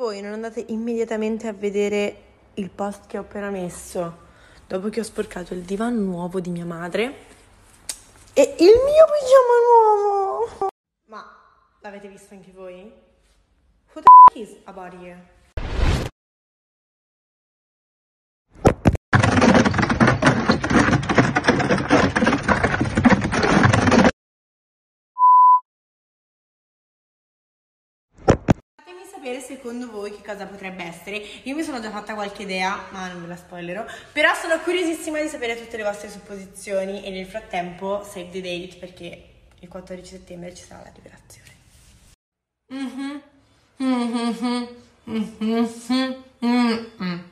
voi non andate immediatamente a vedere il post che ho appena messo dopo che ho sporcato il divano nuovo di mia madre e il mio pigiama nuovo. Ma l'avete visto anche voi? Who the f- is about here? Sapere secondo voi che cosa potrebbe essere. Io mi sono già fatta qualche idea, ma non ve la spoilerò. Però sono curiosissima di sapere tutte le vostre supposizioni e nel frattempo save the date perché il 14 settembre ci sarà la liberazione. Mhm. Mhm. Mhm. Mhm. Mhm.